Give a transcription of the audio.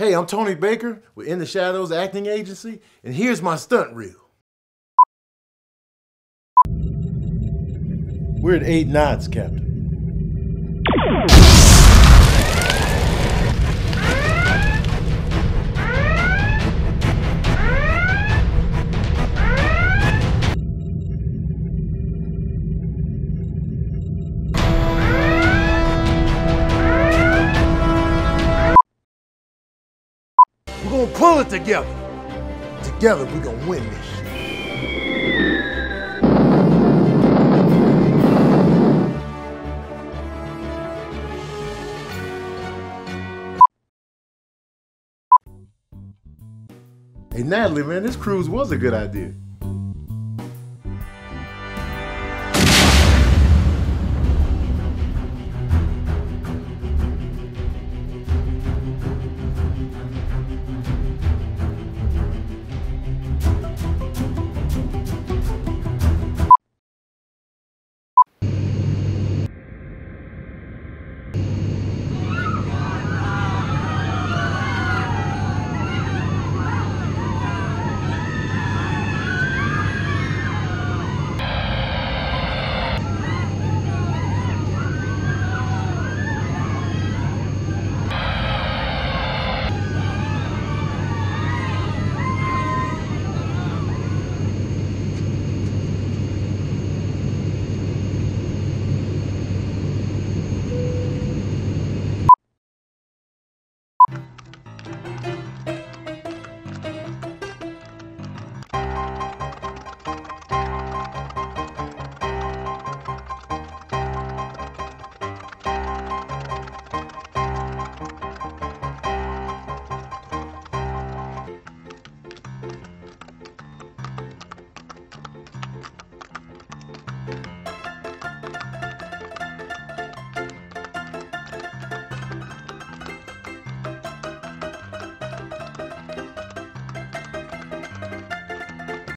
Hey, I'm Tony Baker with In the Shadows Acting Agency, and here's my stunt reel. We're at eight knots, Captain. We're gonna pull it together. Together, we're gonna win this. Hey, Natalie, man, this cruise was a good idea.